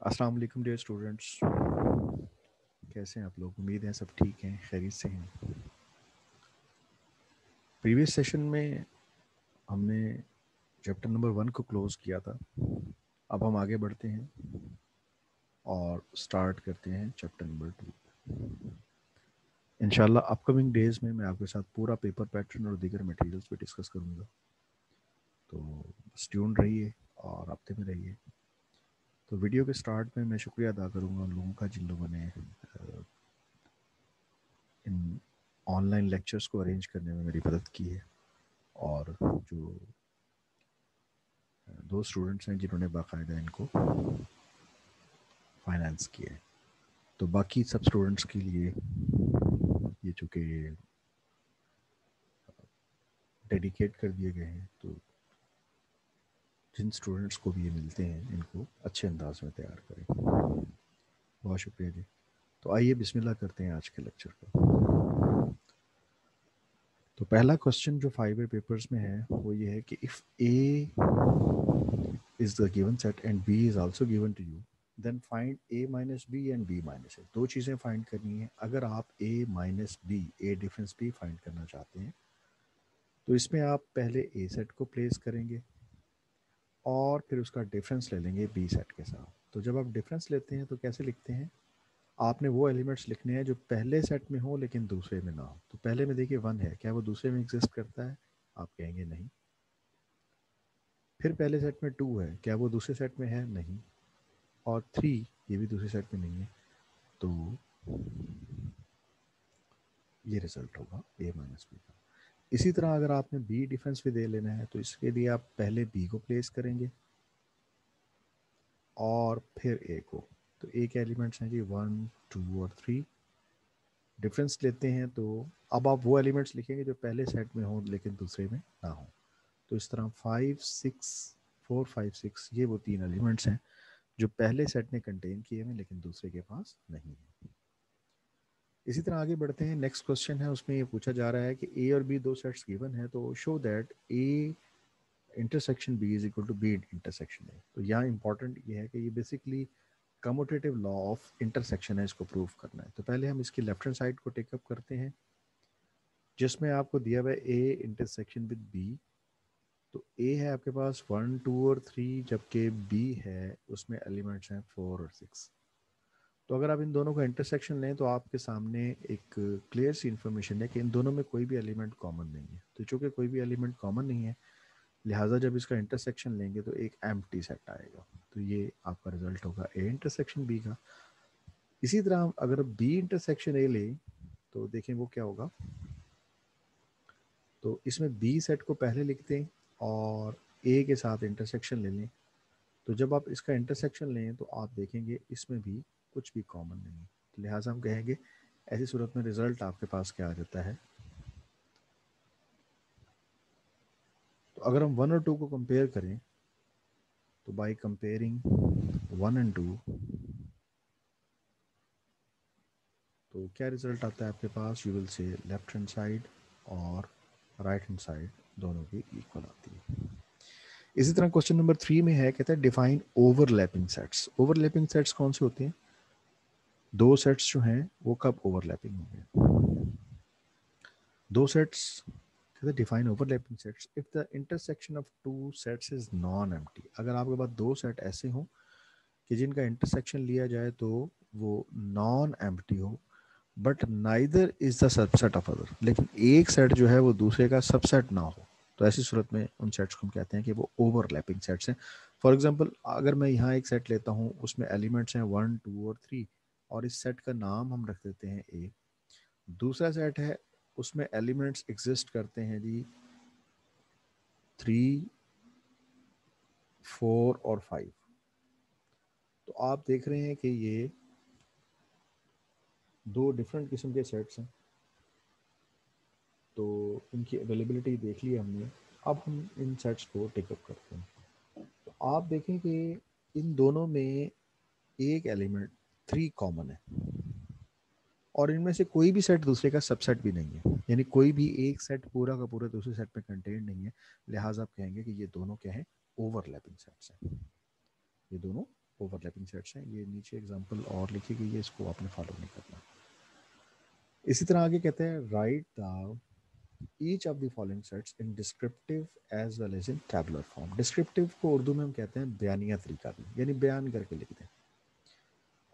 अस्सलाम वालेकुम dear students कैसे हैं आप लोग? उम्मीद है सब ठीक हैं, खैरियत से हैं। प्रीवियस सेशन में हमने चैप्टर नंबर वन को क्लोज किया था। अब हम आगे बढ़ते हैं और स्टार्ट करते हैं चैप्टर नंबर टू इनशाला अपकमिंग डेज़ में मैं आपके साथ पूरा पेपर पैटर्न और दीगर मटेरियल्स पे डिस्कस करूँगा। तो स्ट्यून रहिए और हफ़्ते में रहिए। तो वीडियो के स्टार्ट में मैं शुक्रिया अदा करूँगा उन लोगों का जिन लोगों ने इन ऑनलाइन लेक्चर्स को अरेंज करने में मेरी मदद की है और जो दो स्टूडेंट्स हैं जिन्होंने बाकायदा इनको फाइनेंस किया है। तो बाकी सब स्टूडेंट्स के लिए ये चूँकि डेडिकेट कर दिए गए हैं तो जिन स्टूडेंट्स को भी ये मिलते हैं, इनको अच्छे अंदाज में तैयार करें। बहुत शुक्रिया जी। तो आइए बिस्मिल्लाह करते हैं आज के लेक्चर को। तो पहला क्वेश्चन जो फाइव पेपर्स में है, वो ये है कि if A is the given set and B is also given to you then find A minus B and B minus A दो चीज़ें फाइंड करनी है। अगर आप A minus B A difference B find करना चाहते हैं तो इसमें आप पहले ए सेट को प्लेस करेंगे। और फिर उसका डिफरेंस ले लेंगे बी सेट के साथ। तो जब आप डिफरेंस लेते हैं तो कैसे लिखते हैं? आपने वो एलिमेंट्स लिखने हैं जो पहले सेट में हो, लेकिन दूसरे में ना हो। तो पहले में देखिए वन है। क्या वो दूसरे में एग्जिस्ट करता है? आप कहेंगे नहीं। फिर पहले सेट में टू है। क्या वो दूसरे सेट में है? नहीं। और थ्री ये भी दूसरे सेट में नहीं है। तो ये रिज़ल्ट होगा। ए माइनस बी का। इसी तरह अगर आपने बी डिफेंस भी दे लेना है तो इसके लिए आप पहले बी को प्लेस करेंगे और फिर ए को। तो ए के एलिमेंट्स हैं जी वन टू और थ्री डिफरेंस लेते हैं तो अब आप वो एलिमेंट्स लिखेंगे जो पहले सेट में हों, लेकिन दूसरे में ना हो। तो इस तरह five six four five six ये वो तीन एलिमेंट्स हैं, जो पहले सेट ने कंटेन किए हुए लेकिन दूसरे के पास नहीं है। इसी तरह आगे बढ़ते हैं। नेक्स्ट क्वेश्चन है, उसमें ये पूछा जा रहा है कि ए और बी दो सेट्स गिवन है तो show that A intersection B is equal to B intersection A तो यहाँ इंपॉर्टेंट ये है कि ये basically commutative law of intersection है, इसको प्रूव करना है। तो पहले हम इसकी लेफ़्ट हैंड साइड को टेकअप करते हैं, जिसमें आपको दिया हुआ है ए इंटरसेक्शन विद बी तो ए है आपके पास वन टू और थ्री जबकि बी है, उसमें एलिमेंट्स हैं फोर और सिक्स तो अगर आप इन दोनों का इंटरसेक्शन लें तो आपके सामने एक क्लियर सी इन्फॉर्मेशन है कि इन दोनों में कोई भी एलिमेंट कॉमन नहीं है। तो चूँकि कोई भी एलिमेंट कॉमन नहीं है, लिहाजा जब इसका इंटरसेक्शन लेंगे तो एक एम सेट आएगा। तो ये आपका रिज़ल्ट होगा ए इंटरसेक्शन बी का। इसी तरह अगर बी इंटरसेक्शन ए लें तो देखें वो क्या होगा। तो इसमें बी सेट को पहले लिखते हैं और ए के साथ इंटरसेक्शन ले लें। तो जब आप इसका इंटरसेक्शन लें तो आप देखेंगे इसमें भी कुछ भी कॉमन नहीं। तो लिहाजा हम कहेंगे, ऐसी सूरत में रिज़ल्ट आपके पास क्या आ जाता है? तो अगर हम वन और टू को कंपेयर करें तो by comparing one and two तो क्या रिज़ल्ट आता है आपके पास? You will see left hand side और राइट हैंड साइड दोनों की इक्वल आती है। इसी तरह क्वेश्चन नंबर थ्री में है, कहता है define overlapping sets overlapping sets कौन से होते हैं? दो सेट्स जो हैं, वो कब ओवरलैपिंग होंगे? दो sets define overlapping sets if the intersection of two sets is non empty अगर आपके पास दो सेट ऐसे हों कि जिनका इंटरसेक्शन लिया जाए तो वो नॉन एम्प्टी हो but neither is the subset of other लेकिन एक सेट जो है, वो दूसरे का सबसेट ना हो। तो ऐसी सूरत में उन सेट्स को हम कहते हैं कि वो ओवरलैपिंग सेट्स हैं। फॉर एग्ज़ाम्पल अगर मैं यहाँ एक सेट लेता हूँ, उसमें एलिमेंट्स हैं वन टू और थ्री और इस सेट का नाम हम रख देते हैं ए दूसरा सेट है, उसमें एलिमेंट्स एग्जिस्ट करते हैं जी। थ्री फोर और फाइव तो आप देख रहे हैं कि ये दो डिफरेंट किस्म के सेट्स हैं। तो इनकी अवेलेबिलिटी देख ली हमने। अब हम इन सेट्स को टेकअप करते हैं। तो आप देखें कि इन दोनों में एक एलिमेंट थ्री कॉमन है। और इनमें से कोई भी सेट दूसरे का सबसेट भी नहीं है। यानी कोई भी एक सेट पूरा का पूरा दूसरे सेट में कंटेंट नहीं है। लिहाजा आप कहेंगे कि ये दोनों क्या है? ओवरलैपिंग सेट्स हैं। ये दोनों ओवरलैपिंग सेट्स हैं। ये नीचे एग्जांपल और लिखी गई है, इसको आपने फॉलो नहीं करना। इसी तरह आगे कहते हैं write the each of the following sets in descriptive as well as in tabular form descriptive को उर्दू में हम कहते हैं बयानिया तरीका भी। यानी बयान करके लिखते दें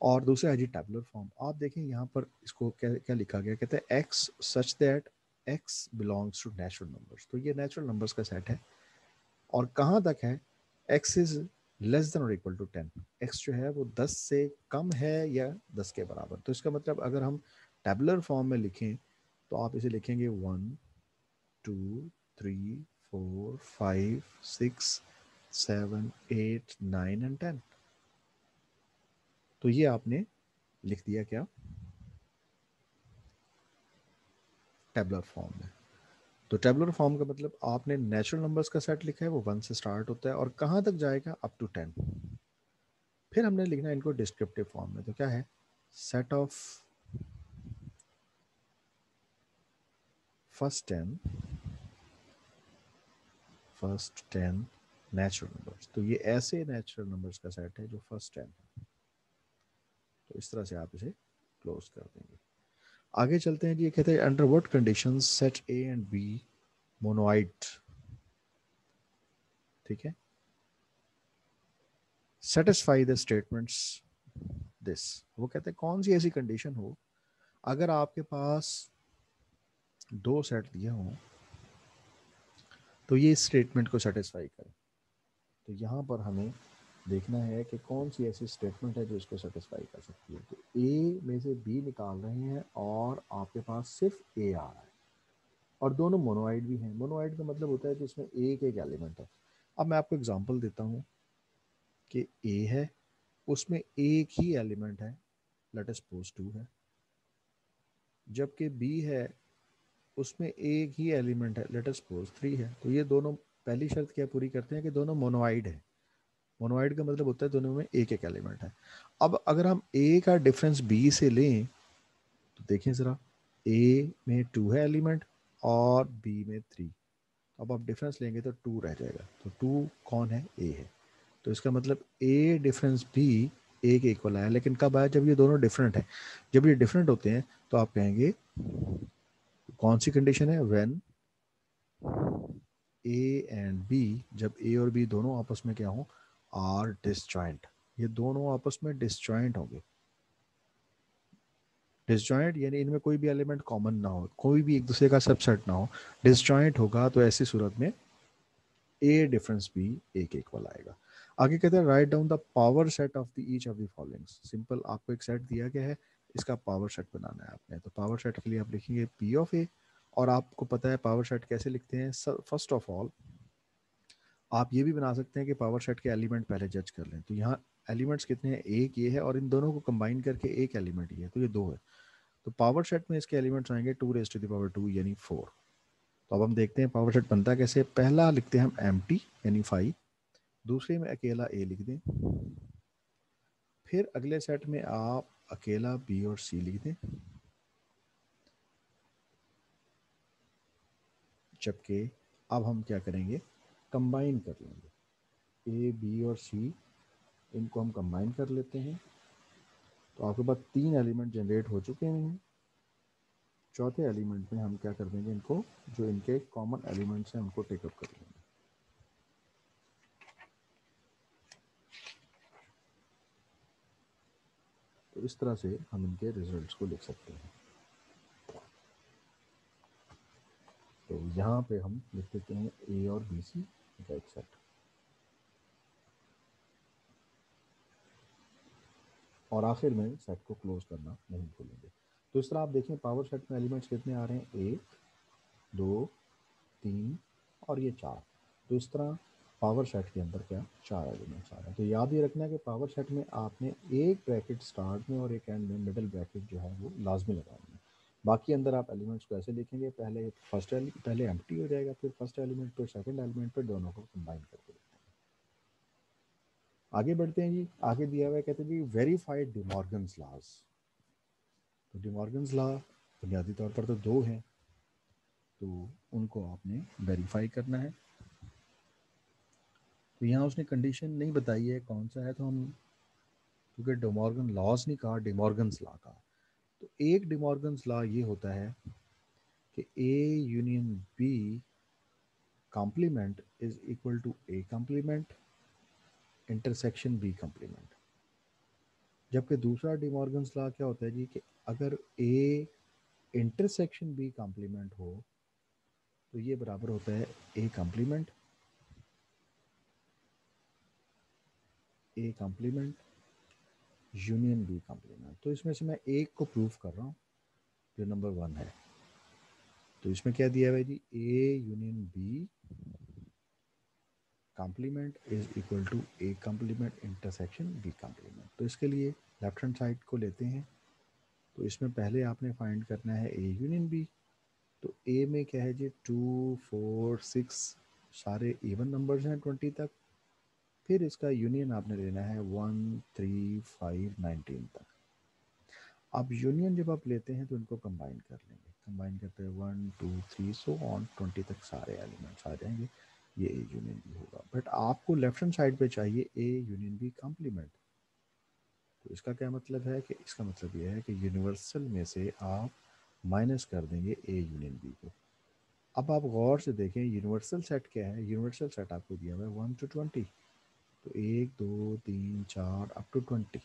और दूसरा है जी टेबुलर फॉर्म आप देखें यहाँ पर इसको क्या क्या लिखा गया, कहते हैं x such that x belongs to natural numbers तो ये नेचुरल नंबर्स का सेट है। और कहाँ तक है? एक्स इज़ लेस देन और इक्वल टू टेन एक्स जो है वो दस से कम है या दस के बराबर। तो इसका मतलब अगर हम टेबुलर फॉर्म में लिखें तो आप इसे लिखेंगे one two three four five six seven eight nine and ten तो ये आपने लिख दिया क्या? टेबलर फॉर्म में। तो टेबलर फॉर्म का मतलब आपने नेचुरल नंबर्स का सेट लिखा है, वो वन से स्टार्ट होता है और कहाँ तक जाएगा? अप टू टेन फिर हमने लिखना है इनको डिस्क्रिप्टिव फॉर्म में। तो क्या है? Set of first ten first ten natural numbers तो ये ऐसे नेचुरल नंबर्स का सेट है जो फ़र्स्ट टेन है। तो इस तरह से आप इसे क्लोज कर देंगे। आगे चलते हैं जी, ये कहते हैं under what condition set A and B मोनोइट ठीक है? सेटिस्फाई द स्टेटमेंट्स दिस वो कहते हैं, कौन सी ऐसी कंडीशन हो? अगर आपके पास दो सेट दिए हों तो ये स्टेटमेंट को सेटिस्फाई करे। तो यहाँ पर हमें देखना है कि कौन सी ऐसी स्टेटमेंट है जो इसको सेटिस्फाई कर सकती है। तो ए में से बी निकाल रहे हैं और आपके पास सिर्फ़ ए आ रहा है। और दोनों मोनोआइड भी हैं। मोनोआइड का मतलब होता है कि इसमें एक एक एलिमेंट है। अब मैं आपको एग्जांपल देता हूँ कि ए है, उसमें एक ही एलिमेंट है लेट सपोज़ टू है। जबकि बी है, उसमें एक ही एलिमेंट है लेट सपोज़ थ्री है। तो ये दोनों, पहली शर्त क्या पूरी करते हैं कि दोनों मोनोआइड है। मोनोआइड का मतलब होता है दोनों में एक एक एलिमेंट है। अब अगर हम ए का डिफरेंस बी से लें तो देखें ज़रा। ए में टू है एलिमेंट और बी में थ्री अब आप डिफरेंस लेंगे तो टू रह जाएगा। तो टू कौन है? ए है। तो इसका मतलब ए डिफरेंस बी ए के इक्वल आया। लेकिन कब आया? जब ये दोनों डिफरेंट हैं। जब ये डिफरेंट होते हैं तो आप कहेंगे, कौन सी कंडीशन है? व्हेन ए एंड बी जब ए और बी दोनों आपस में क्या हो? Are disjoint. ये दोनों आपस में डिसजॉइंट होंगे। डिसजॉइंट यानी इनमें कोई भी एलिमेंट कॉमन ना हो, कोई भी एक दूसरे का सबसेट ना हो। डिसजॉइंट होगा तो ऐसी सूरत में ए डिफरेंस भी एक इक्वल आएगा। आगे कहते हैं write down the power set of the each of the following simple आपको एक सेट दिया गया है, इसका पावर सेट बनाना है आपने। तो पावर सेट के लिए आप लिखेंगे पी ऑफ़ ए और आपको पता है पावर सेट कैसे लिखते हैं? फ़र्स्ट ऑफ़ ऑल आप ये भी बना सकते हैं कि पावर सेट के एलिमेंट पहले जज कर लें। तो यहाँ एलिमेंट्स कितने हैं? एक ये है और इन दोनों को कंबाइन करके एक एलिमेंट ये है। तो ये दो है। तो पावर सेट में इसके एलिमेंट्स आएँगे two raise to the power two यानी फोर तो अब हम देखते हैं पावर सेट बनता कैसे पहला लिखते हैं हम एम यानी फाइव दूसरे में अकेला ए लिख दें। फिर अगले सेट में आप अकेला बी और सी लिख दें। जबकि अब हम क्या करेंगे? कंबाइन कर लेंगे। ए बी और सी इनको हम कंबाइन कर लेते हैं। तो आपके पास तीन एलिमेंट जनरेट हो चुके हैं। चौथे एलिमेंट में हम क्या कर देंगे इनको? जो इनके कॉमन एलिमेंट्स हैं, उनको टेकअप कर लेंगे। तो इस तरह से हम इनके रिजल्ट्स को लिख सकते हैं तो यहाँ पे हम लिख देते हैं ए और बी सी एक सेट और आखिर में सेट को क्लोज करना नहीं भूलेंगे। तो इस तरह आप देखें पावर सेट में एलिमेंट्स कितने आ रहे हैं? एक, दो, तीन और ये चार। तो इस तरह पावर सेट के अंदर क्या? चार एलिमेंट्स आ रहे हैं तो याद ये रखना है कि पावर सेट में आपने एक ब्रैकेट स्टार्ट में और एक एंड में मिडल ब्रैकेट जो है वो लाजमी लगानी है। बाकी अंदर आप एलिमेंट्स को ऐसे लिखेंगे पहले फ़र्स्ट पहले एम हो जाएगा, फिर फ़र्स्ट एलिमेंट पर सेकेंड एलिमेंट पर दोनों को कंबाइन करके आगे बढ़ते हैं जी, आगे दिया हुआ है, कहते हैं जी वेरीफाइड डिमॉर्गन्स लॉज तो डिमॉर्गन्स लॉ बुनियादी तौर पर तो दो हैं तो उनको आपने वेरीफाई करना है। तो यहाँ उसने कंडीशन नहीं बताई है कौन सा है तो हम, क्योंकि डिमॉर्गन लॉज नहीं कहा डिमॉर्गन्स लॉ कहा। तो एक डिमॉर्गन्स लॉ ये होता है कि A union B complement is equal to A complement intersection B complement जबकि दूसरा डिमॉर्गन्स लॉ क्या होता है जी कि अगर ए इंटरसेक्शन बी कॉम्प्लीमेंट हो तो ये बराबर होता है A complement A complement union B complement तो इसमें से मैं एक को प्रूव कर रहा हूँ, जो नंबर वन है। तो इसमें क्या दिया हुआ जी? A union B complement is equal to A complement intersection B complement तो इसके लिए लेफ़्ट हैंड साइड को लेते हैं। तो इसमें पहले आपने फाइंड करना है ए यूनियन बी तो ए में क्या है जी? टू फोर सिक्स सारे इवन नंबर्स हैं ट्वेंटी तक। फिर इसका यूनियन आपने लेना है वन थ्री फाइव नाइनटीन तक। अब यूनियन जब आप लेते हैं तो इनको कंबाइन कर लेंगे। कंबाइन करते हैं one two three so on twenty तक सारे एलिमेंट्स आ जाएँगे। ये ए यूनियन बी होगा। बट आपको लेफ़्ट हैंड साइड पे चाहिए ए यूनियन बी कॉम्प्लीमेंट तो इसका क्या मतलब है कि इसका मतलब ये है कि यूनिवर्सल में से आप माइनस कर देंगे ए यूनियन बी को। अब आप गौर से देखें यूनिवर्सल सेट क्या है? यूनिवर्सल सेट आपको दिया हुआ है वन टू ट्वेंटी तो एक, दो, तीन, चार अप टू ट्वेंटी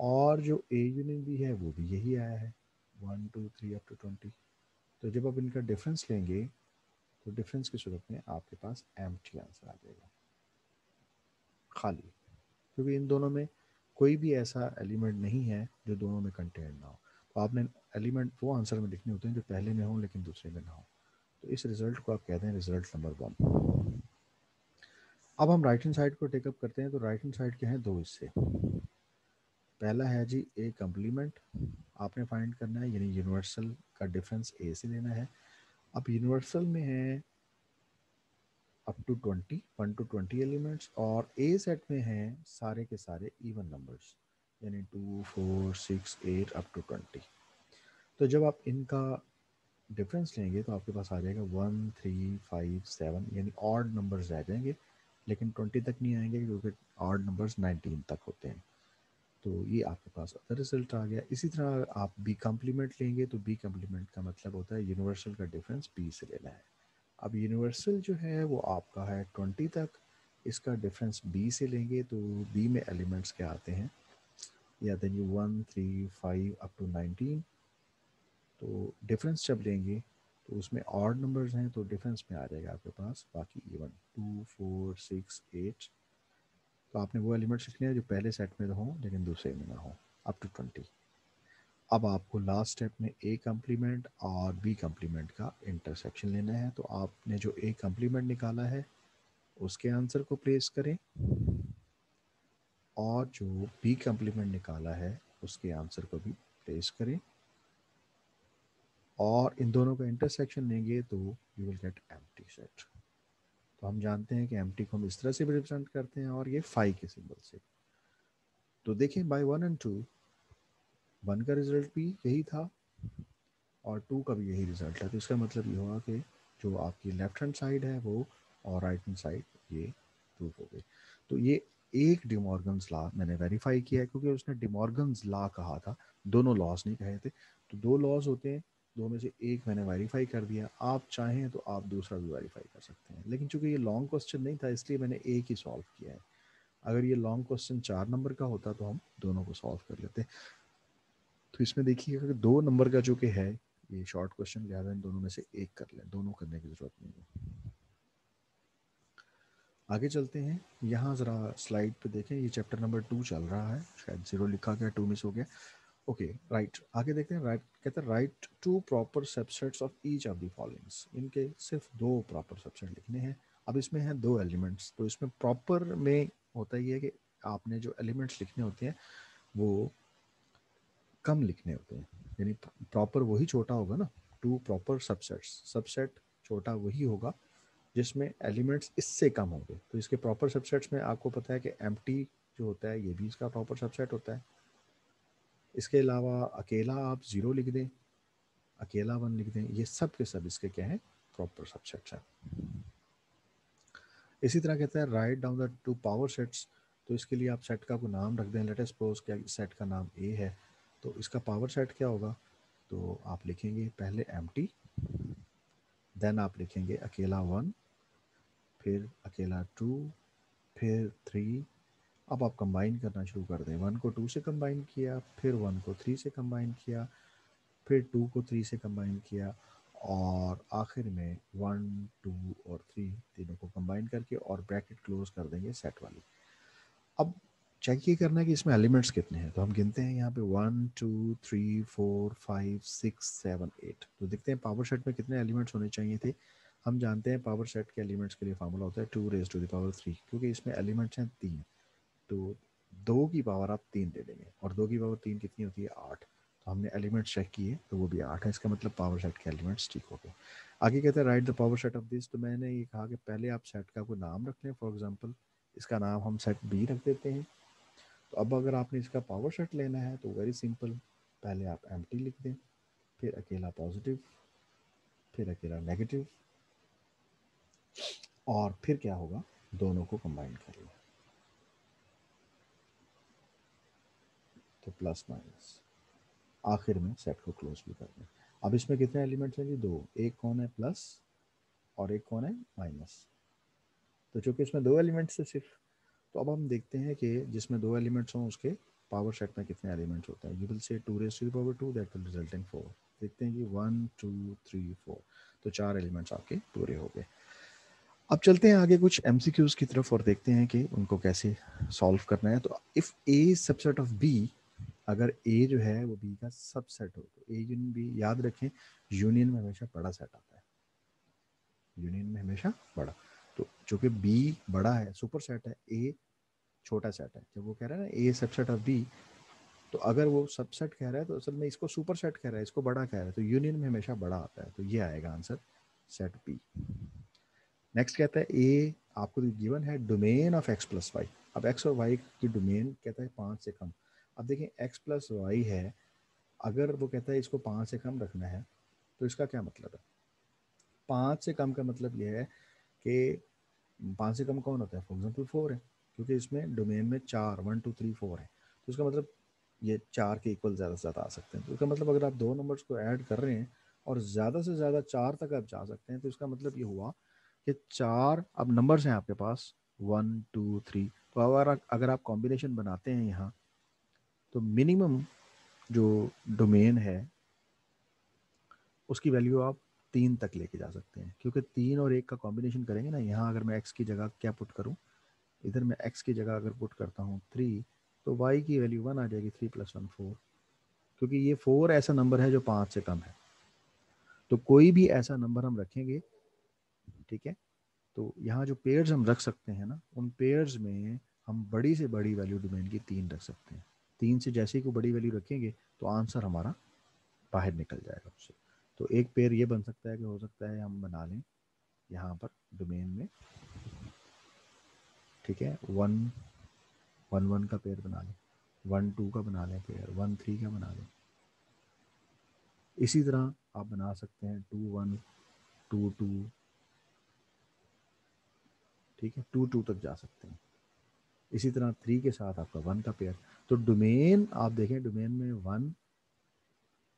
और जो ए यूनियन भी है, वो भी यही आया है. One two three up to twenty तो जब आप इनका डिफरेंस लेंगे तो डिफरेंस की सूरत में आपके पास एम टी आंसर आ जाएगा. खाली. क्योंकि इन दोनों में कोई भी ऐसा एलिमेंट नहीं है जो दोनों में कंटेंट ना हो. तो आपने एलिमेंट वो आंसर में लिखने होते हैं जो पहले में हो, लेकिन दूसरे में ना हो. तो इस रिज़ल्ट को आप कहते हैं रिज़ल्ट नंबर वन अब हम राइट हैंड साइड को टेकअप करते हैं तो राइट हैंड साइड के हैं दो हिस्से। पहला है जी ए कम्प्लीमेंट आपने फाइंड करना है, यानी यूनिवर्सल का डिफरेंस ए से लेना है। अब यूनिवर्सल में है up to twenty one to twenty elements और ए सेट में हैं सारे के सारे इवन नंबर्स यानी two four six eight up to twenty तो जब आप इनका डिफरेंस लेंगे तो आपके पास आ जाएगा वन थ्री फाइव सेवन यानी ऑड नंबर्स रह जाएँगे। लेकिन ट्वेंटी तक नहीं आएँगे क्योंकि ऑड नंबर्स नाइनटीन तक होते हैं। तो ये आपके पास अदर रिज़ल्ट आ गया। इसी तरह आप बी कम्प्लीमेंट लेंगे तो बी कम्प्लीमेंट का मतलब होता है यूनिवर्सल का डिफरेंस बी से लेना है। अब यूनिवर्सल जो है वो आपका है ट्वेंटी तक, इसका डिफरेंस बी से लेंगे तो बी में एलिमेंट्स क्या आते हैं? या then you one three five up to nineteen तो डिफरेंस जब लेंगे तो उसमें ऑड नंबर्स हैं तो डिफरेंस में आ जाएगा आपके पास। बाकी even two four six eight तो आपने वो एलिमेंट्स लिखने हैं जो पहले सेट में हों, लेकिन दूसरे में ना हो। अप टू ट्वेंटी अब आपको लास्ट स्टेप में ए कम्प्लीमेंट और बी कम्प्लीमेंट का इंटरसेक्शन लेना है तो आपने जो ए कम्प्लीमेंट निकाला है, उसके आंसर को प्लेस करें। और जो बी कम्प्लीमेंट निकाला है, उसके आंसर को भी प्लेस करें। और इन दोनों का इंटरसेक्शन लेंगे तो you will get empty set तो हम जानते हैं कि एम्प्टी को हम इस तरह से भी रिप्रेजेंट करते हैं और ये फाइव के सिंबल से। तो देखें by one and two one का रिज़ल्ट भी यही था और टू का भी यही रिज़ल्ट है तो इसका मतलब ये हुआ कि जो आपकी लेफ़्ट हैंड साइड है वो और राइट हैंड साइड ये प्रूफ हो गई तो ये एक डिमॉर्गन्स लॉ मैंने वेरीफाई किया है क्योंकि उसने डिमॉर्गन्स लॉ कहा था। दोनों लॉज नहीं कहे थे। तो दो लॉज होते हैं दो में से एक मैंने वेरीफाई कर दिया। आप चाहें तो आप दूसरा भी वेरीफाई कर सकते हैं। लेकिन चूँकि ये लॉन्ग क्वेश्चन नहीं था, इसलिए मैंने एक ही सॉल्व किया है। अगर ये लॉन्ग क्वेश्चन चार नंबर का होता तो हम दोनों को सॉल्व कर लेते। तो इसमें देखिए, अगर दो नंबर का जो कि है, ये शॉर्ट क्वेश्चन लिहाजा इन दोनों में से एक कर लें। दोनों करने की ज़रूरत नहीं है। आगे चलते हैं। यहाँ ज़रा स्लाइड पे देखें। ये चैप्टर नंबर टू चल रहा है। शायद ज़ीरो लिखा गया टू मिस हो गया। ओके राइट आगे देखते हैं राइट कहते हैं write two proper subsets of each of the followings इनके सिर्फ़ दो प्रॉपर सबसेट लिखने हैं। अब इसमें हैं दो एलिमेंट्स तो इसमें प्रॉपर में होता ही है कि आपने जो एलिमेंट्स लिखने होते हैं, वो कम लिखने होते हैं। यानी प्रॉपर वही छोटा होगा ना। टू प्रॉपर सबसेट्स सबसेट छोटा वही होगा, जिसमें एलिमेंट्स इससे कम होंगे। तो इसके प्रॉपर सबसेट्स में आपको पता है कि एम जो होता है, ये भी इसका प्रॉपर सबसेट होता है। इसके अलावा अकेला आप ज़ीरो लिख दें, अकेला वन लिख दें, ये सब के सब इसके क्या हैं प्रॉपर सबसेट्स हैं। इसी तरह कहता है write down the two power sets तो इसके लिए आप सेट का कोई नाम रख दें लेटेस्ट सपोज़ क्या सेट का नाम ए है तो इसका पावर सेट क्या होगा तो आप लिखेंगे पहले एम देन आप लिखेंगे अकेला वन, फिर अकेला टू फिर थ्री अब आप कंबाइन करना शुरू कर दें। वन को टू से कंबाइन किया, फिर वन को थ्री से कंबाइन किया, फिर टू को थ्री से कंबाइन किया और आखिर में वन टू और थ्री तीनों को कंबाइन करके और ब्रैकेट क्लोज कर देंगे सेट वाली। अब चेक ये करना है कि इसमें एलिमेंट्स कितने हैं। तो हम गिनते हैं यहाँ पे one two three four five six seven eight तो देखते हैं पावर सेट में कितने एलिमेंट्स होने चाहिए थे। हम जानते हैं पावर सेट के एलिमेंट्स के लिए फार्मूला होता है two raise to the power three क्योंकि इसमें एलिमेंट्स हैं तीन। तो दो की पावर आप तीन दे देंगे। और दो की पावर तीन कितनी होती है? आठ। तो हमने एलिमेंट्स चेक किए तो वो भी आठ है। इसका मतलब पावर सेट के एलिमेंट्स ठीक हो गए। आगे कहते हैं write the power set of this तो मैंने ये कहा कि पहले आप सेट का कोई नाम रख लें। फॉर एग्ज़ाम्पल इसका नाम हम सेट बी रख देते हैं। तो अब अगर आपने इसका पावर सेट लेना है तो वेरी सिंपल पहले आप एम लिख दें। फिर अकेला पॉजिटिव फिर अकेला नेगेटिव और फिर क्या होगा? दोनों को कंबाइन कर लें तो प्लस माइनस आखिर में सेट को क्लोज भी कर दें अब इसमें कितने एलिमेंट्स हैं जी? दो। एक कौन है प्लस और एक कौन है माइनस तो चूँकि इसमें दो एलिमेंट्स है सिर्फ़ तो अब हम देखते हैं कि जिसमें दो एलिमेंट्स हों, उसके पावर सेट में कितने एलिमेंट्स होते हैं। You will say two raise to power two that will result in four देखते हैं कि वन टू थ्री फोर तो चार एलिमेंट्स आपके पूरे हो गए। अब चलते हैं आगे कुछ एम की तरफ़ और देखते हैं कि उनको कैसे सॉल्व करना है। तो if A subset of B अगर ए जो है वो बी का सबसेट हो तो ए यूनियन बी याद रखें यूनियन में हमेशा बड़ा सेट आता है। यूनियन में हमेशा बड़ा। तो चूँकि बी बड़ा है सुपर सेट है ए छोटा सेट है, जब वो कह रहा है ना ए सबसेट ऑफ़ बी तो अगर वो सबसेट कह रहा है तो असल में इसको सुपर सेट कह रहा है, इसको बड़ा कह रहा है तो यूनियन में हमेशा बड़ा आता है। तो ये आएगा आंसर सेट बी नेक्स्ट कहता है ए आपको गिवन है domain of x plus y अब एक्स और वाई की डोमेन कहता है पाँच से कम। अब देखें एक्स प्लस वाई है, अगर वो कहता है इसको पाँच से कम रखना है तो इसका क्या मतलब है? पाँच से कम का मतलब ये है कि पाँच से कम कौन होता है? फॉर एग्ज़ाम्पल फोर है, क्योंकि इसमें डोमेन में चार वन टू थ्री फोर है। तो इसका मतलब ये चार के इक्वल ज़्यादा से ज़्यादा आ सकते हैं। तो इसका मतलब अगर आप दो नंबर्स को ऐड कर रहे हैं और ज़्यादा से ज़्यादा चार तक आप जा सकते हैं तो इसका मतलब ये हुआ कि चार, अब नंबर्स हैं आपके पास वन टू थ्री तो अगर अगर आप कॉम्बिनेशन बनाते हैं यहाँ तो मिनिमम जो डोमेन है, उसकी वैल्यू आप तीन तक लेके जा सकते हैं। क्योंकि तीन और एक का कॉम्बिनेशन करेंगे ना, यहाँ अगर मैं एक्स की जगह क्या पुट करूँ, इधर मैं एक्स की जगह अगर पुट करता हूँ थ्री तो वाई की वैल्यू वन आ जाएगी थ्री प्लस वन फोर क्योंकि ये फोर ऐसा नंबर है जो पाँच से कम है। तो कोई भी ऐसा नंबर हम रखेंगे, ठीक है? तो यहाँ जो पेयर्स हम रख सकते हैं ना, उन पेयर्स में हम बड़ी से बड़ी वैल्यू डोमेन की तीन रख सकते हैं। तीन से जैसे ही कोई बड़ी वैल्यू रखेंगे तो आंसर हमारा बाहर निकल जाएगा उससे। तो एक पेयर ये बन सकता है कि हो सकता है हम बना लें यहाँ पर डोमेन में। ठीक है? वन वन वन का पेयर बना लें। वन टू का बना लें पेयर वन थ्री का बना लें। इसी तरह आप बना सकते हैं टू वन टू टू ठीक है? टू टू तक जा सकते हैं। इसी तरह थ्री के साथ आपका वन का पेयर तो डोमेन आप देखें डोमेन में वन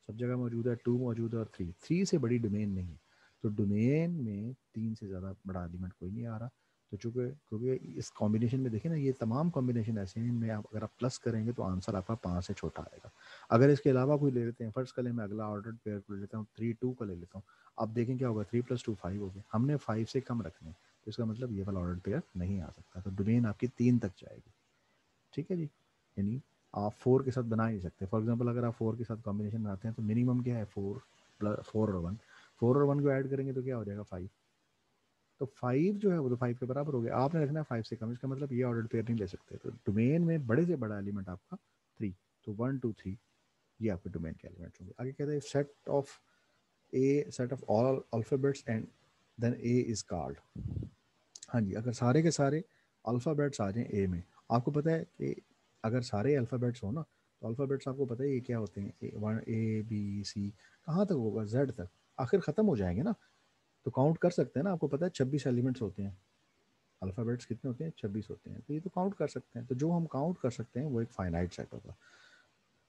सब जगह मौजूद है टू मौजूद है और थ्री थ्री से बड़ी डोमेन नहीं है. तो डोमेन में तीन से ज़्यादा बड़ा एलिमेंट कोई नहीं आ रहा. तो चूँकि, क्योंकि इस कॉम्बिनेशन में देखें ना, ये तमाम कॉम्बिनेशन ऐसे हैं, इनमें आप अगर आप प्लस करेंगे तो आंसर आपका पाँच से छोटा आएगा. अगर इसके अलावा कोई ले लेते हैं फ़र्स्ट कले मैं अगला ऑर्डर पेयर को ले लेता हूँ थ्री टू का ले लेता हूँ. आप देखें क्या होगा थ्री प्लस टू फाइव हो गया. हमने फाइव से कम रखने तो इसका मतलब ये वाला ऑर्डर पेयर नहीं आ सकता। तो डोमेन आपकी तीन तक जाएगी। ठीक है जी? यानी आप फोर के साथ बना ही सकते। फॉर एग्ज़ाम्पल अगर आप फोर के साथ कॉम्बिनेशन बनाते हैं तो मिनिमम क्या है? फोर प्लस फोर और वन फोर और वन को ऐड करेंगे तो क्या हो जाएगा? फाइव तो फाइव जो है वो तो फाइव के बराबर हो गया। आपने रखना है फाइव से कम। इसका मतलब ये ऑर्डर पेयर नहीं ले सकते। तो डोमेन में बड़े से बड़ा एलिमेंट आपका थ्री तो वन टू थ्री ये आपके डोमेन के एलिमेंट्स होंगे। आगे कहते हैं set of A set of all alphabets and then A is called हाँ जी, अगर सारे के सारे अल्फ़ाबेट्स आ जाएँ ए में, आपको पता है कि अगर सारे अल्फ़ाबेट्स हो ना तो अल्फ़ाबेट्स आपको पता है ये क्या होते हैं? वन ए बी सी कहाँ तक होगा? जेड तक। आखिर ख़त्म हो जाएँगे ना? तो काउंट कर सकते हैं ना? आपको पता है छब्बीस एलिमेंट्स होते हैं। अल्फ़ाबेट्स कितने होते हैं? छब्बीस होते हैं। तो ये तो काउंट कर सकते हैं। तो जो हम काउंट कर सकते हैं, वो एक फाइनाइट सेट होगा।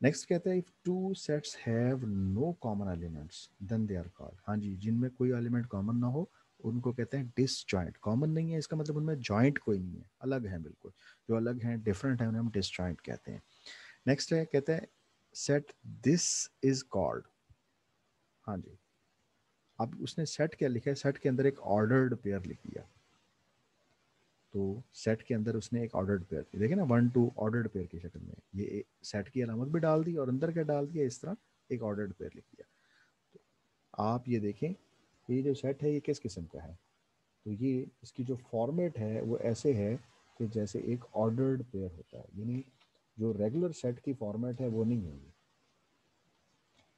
नेक्स्ट कहते हैं if two sets have no common elements then they are called हाँ जी, जिनमें कोई एलिमेंट कॉमन ना हो उनको कहते हैं डिसजॉइंट कॉमन नहीं है, इसका मतलब उनमें जॉइंट कोई नहीं है। अलग है बिल्कुल। जो अलग हैं डिफरेंट है, उन्हें हम डिसजॉइंट कहते हैं। नेक्स्ट है, कहते हैं सेट दिस इज़ कॉल्ड हाँ जी। अब उसने सेट क्या लिखा है? सेट के अंदर एक ऑर्डर्ड पेयर लिख दिया। तो सेट के अंदर उसने एक ऑर्डर्ड पेयर देखे ना वन टू ऑर्डर्ड पेयर की शक्ल में। ये सेट की अलामत भी डाल दी और अंदर क्या डाल दिया? इस तरह एक ऑर्डर्ड पेयर लिख दिया। तो आप ये देखें ये जो सेट है, ये किस किस्म का है? तो ये इसकी जो फॉर्मेट है, वो ऐसे है कि जैसे एक ऑर्डर्ड पेयर होता है। यानी जो रेगुलर सेट की फॉर्मेट है, वो नहीं होगी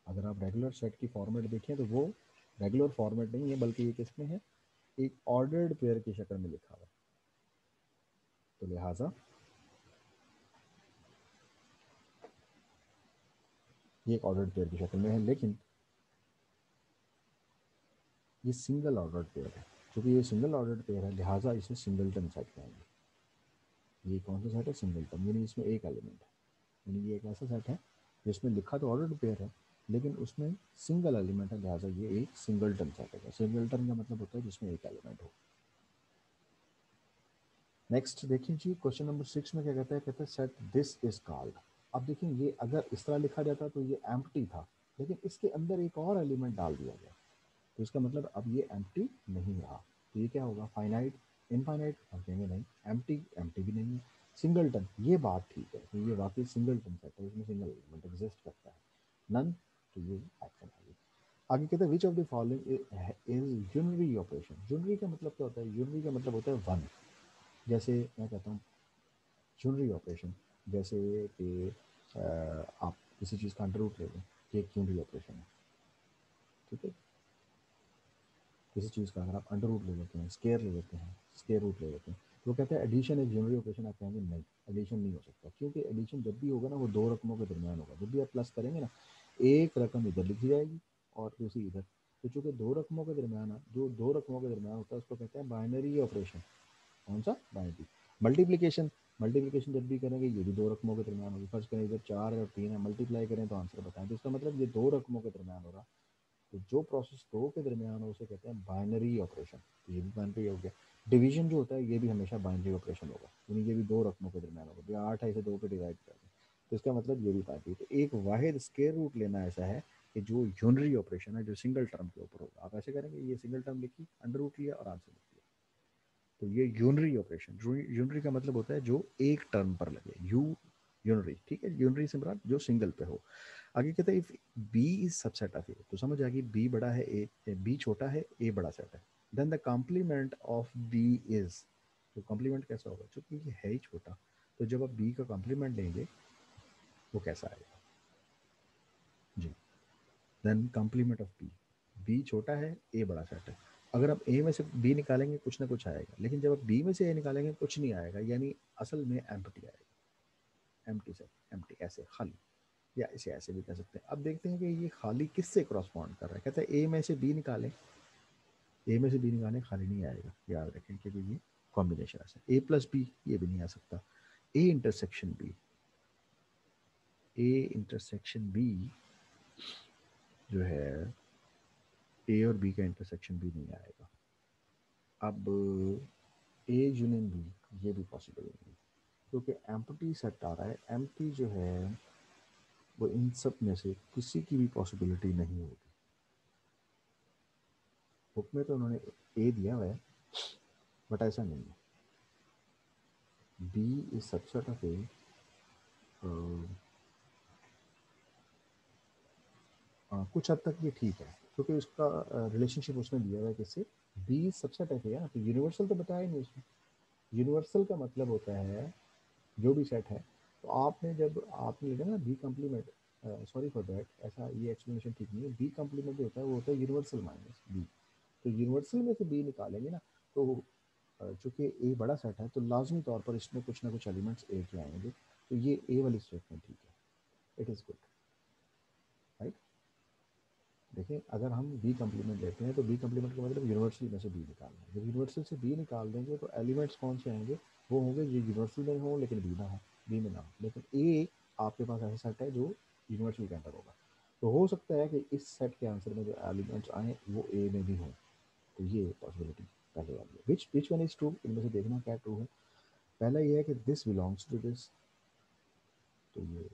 अगर आप रेगुलर सेट की फॉर्मेट देखें तो वो रेगुलर फॉर्मेट नहीं है, बल्कि ये किसमें है? एक ऑर्डर्ड पेयर की शक्ल में लिखा हुआ तो लिहाजा ये एक ऑर्डर्ड पेयर की शक्ल में है, लेकिन ये सिंगल ऑर्डर्ड पेयर है। क्योंकि ये सिंगल ऑर्डर्ड पेयर है, लिहाजा इसे सिंगलटन सेट कहेंगे। ये कौन सा सेट है? सिंगलटन यानी इसमें एक एलिमेंट है। यानी ये एक ऐसा सेट है, जिसमें लिखा तो ऑर्डर्ड पेयर है, लेकिन उसमें सिंगल एलिमेंट है, लिहाजा ये एक सिंगलटन सेट है। सिंगलटन का मतलब होता है जिसमें एक एलिमेंट हो। नेक्स्ट देखिए जी क्वेश्चन नंबर सिक्स में क्या कहता है? कहता है सेट दिस इज़ कॉल्ड अब देखिए, ये अगर इस तरह लिखा जाता तो ये एम्प्टी था, लेकिन इसके अंदर एक और एलिमेंट डाल दिया गया। तो इसका मतलब अब ये एम्प्टी नहीं रहा। तो ये क्या होगा? फाइनाइट इनफाइनाइट हम कहेंगे नहीं एम्प्टी एम्प्टी भी नहीं है। सिंगलटन ये बात ठीक है तो ये वाकई सिंगलटन सेट है, इसमें सिंगल एलिमेंट एग्जिस्ट करता है। नन तो ये एक्शन आ आगे कहते हैं which of the following is unary operation unary का मतलब क्या होता है? यूनरी का मतलब होता है वन जैसे मैं कहता हूँ यूनरी ऑपरेशन जैसे कि आप किसी चीज़ का अंडर रूट ले लें, ये एक यूनरी ऑपरेशन है। ठीक है? किसी चीज़ का अगर आप अंडर रूट ले लेते हैं स्केयर ले लेते हैं स्केयर रूट ले लेते हैं तो कहते हैं एडिशन एक जनरल ऑपरेशन आप कहेंगे नहीं एडिशन नहीं हो सकता। क्योंकि एडिशन जब भी होगा ना, वो दो रकमों के दरमियान होगा। जब भी आप प्लस करेंगे ना, एक रकम इधर लिखी जाएगी और दूसरी इधर। तो चूँकि दो रकमों के दरमियान, जो दो रकमों के दरमियान होता है, उसको कहते हैं बाइनरी ऑपरेशन कौन सा? बाइनरी मल्टीप्लीकेशन मल्टीप्लीकेशन जब भी करेंगे, ये भी दो रकमों के दरमियान होगी। फ़र्स्ट करें इधर चार है और तीन है मल्टीप्लाई करें तो आंसर बताएँ। तो इसका मतलब ये दो रकमों के दरमियान हो रहा। तो जो प्रोसेस दो के दरमियान हो, उसे कहते हैं बाइनरी ऑपरेशन तो ये भी बाइनरी हो गया. डिवीज़न जो होता है, ये भी हमेशा बाइनरी ऑपरेशन होगा. यानी ये भी दो रकमों के दरमियान होगा. भैया आठ है, इसे दो पे डिवाइड कर दें. तो इसका मतलब ये भी बाइनरी तो एक वाहिद स्केयर रूट लेना ऐसा है कि जो यूनरी ऑपरेशन है, जो सिंगल टर्म के ऊपर होगा. आप ऐसे करेंगे, ये सिंगल टर्म लिखी अंडर रूट लिया और आंसर लिख लिया. तो ये यूनरी ऑपरेशन यूनरी का मतलब होता है जो एक टर्म पर लगे. यू यूनरी, ठीक है? यूनरी से जो सिंगल पे हो। आगे कहते हैं if B is subset of A तो समझ आ गई बी बड़ा है ए बी छोटा है ए बड़ा सेट है। Then the complement of B is तो कॉम्प्लीमेंट कैसा होगा? चूँकि ये है ही छोटा तो जब आप बी का कॉम्प्लीमेंट लेंगे, वो कैसा आएगा? जी। Then complement of B B छोटा है ए बड़ा सेट है। अगर आप ए में से बी निकालेंगे, कुछ ना कुछ आएगा। लेकिन जब आप बी में से ए निकालेंगे, कुछ नहीं आएगा, यानी असल में एम्प्टी आएगा। एम्प्टी सेट एम्प्टी ऐसे खाली या इसे ऐसे भी कह सकते हैं अब देखते हैं कि ये खाली किससे क्रॉसपॉन्ड कर रहा है कहते हैं ए में से बी निकालें ए में से बी निकालें खाली नहीं आएगा याद रखें क्योंकि ये कॉम्बिनेशन ऐसा ए प्लस बी ये भी नहीं आ सकता A intersection B A intersection B जो है ए और बी का इंटरसेक्शन भी नहीं आएगा अब ए यूनियन बी ये भी पॉसिबल नहीं क्योंकि एम्पटी सेट आ रहा है एम्पटी जो है, वो इन सब में से किसी की भी पॉसिबिलिटी नहीं होगी। बुक में तो उन्होंने ए दिया हुआ है बट ऐसा नहीं है। B is subset of A कुछ हद तक ये ठीक है, क्योंकि उसका रिलेशनशिप उसने दिया हुआ है किससे? B subset of A universal तो बताया नहीं उसने। यूनिवर्सल का मतलब होता है जो भी सेट है तो आपने जब आपने लिखा ना B complement sorry for that ऐसा ये एक्सप्लेनेशन ठीक नहीं है। बी कम्प्लीमेंट जो होता है, वो होता है यूनिवर्सल माइनस बी तो यूनिवर्सल में से बी निकालेंगे ना तो चूँकि ए बड़ा सेट है तो लाजमी तौर पर इसमें कुछ ना कुछ एलिमेंट्स ए के आएँगे। तो ये ए वाली स्टेटमेंट ठीक है। इट इज़ गुड राइट देखिए, अगर हम बी कम्प्लीमेंट लेते हैं तो बी कम्प्लीमेंट का मतलब यूनिवर्सल में से बी निकालना है। जब यूनिवर्सल से बी निकाल देंगे तो एलिमेंट्स कौन से आएँगे? वो होंगे जो यूनिवर्सल में हो, लेकिन बी ना हो, बी में ना हो। लेकिन ए आपके पास ऐसा सेट है जो यूनिवर्सल के अंदर होगा। तो हो सकता है कि इस सेट के आंसर में जो एलिमेंट्स आए, वो ए में भी हों। तो ये पॉसिबिलिटी पहले वाली है। Which which one is true इनमें से देखना क्या ट्रू है। पहला ये है कि दिस बिलोंग्स टू दिस तो ये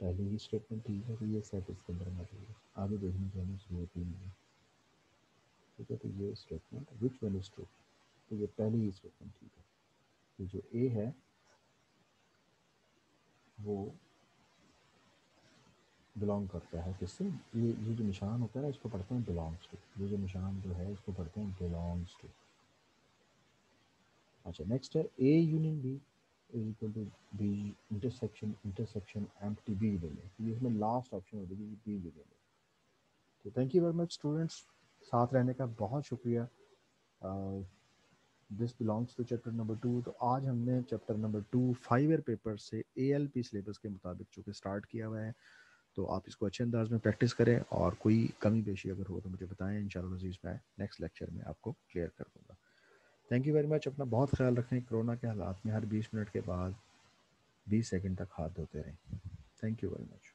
पहले ही स्टेटमेंट ठीक है तो ये सेट इसके अंदर आना चाहिए आगे देखने की हमें ज़रूरत ही नहीं है। ठीक है तो ये statement which one is true तो ये पहली ही स्टेटमेंट ठीक है। तो जो ए है, वो बिलोंग करता है। किससे? ये ये जो निशान होता है ना, इसको पढ़ते हैं बिलोंग्स टू ये जो निशान जो है, इसको पढ़ते हैं बिलोंग्स टू अच्छा नेक्स्ट है A union B is equal to B intersection intersection empty B union ये इसमें लास्ट ऑप्शन हो जाएगी बी यूनियन तो thank you very much students साथ रहने का बहुत शुक्रिया। This belongs to chapter number two तो आज हमने chapter number two five year paper से ए एल पी सिलेबस के मुताबिक चूँकि स्टार्ट किया हुआ है तो आप इसको अच्छे अंदाज में प्रैक्टिस करें और कोई कमी पेशी अगर हो तो मुझे बताएँ। इन शजीज़ मैं नेक्स्ट लेक्चर में आपको क्लियर कर दूँगा। थैंक यू वेरी मच अपना बहुत ख्याल रखें। कोरोना के हालात में हर 20 मिनट के बाद बीस सेकेंड तक हाथ धोते रहें। Thank you very much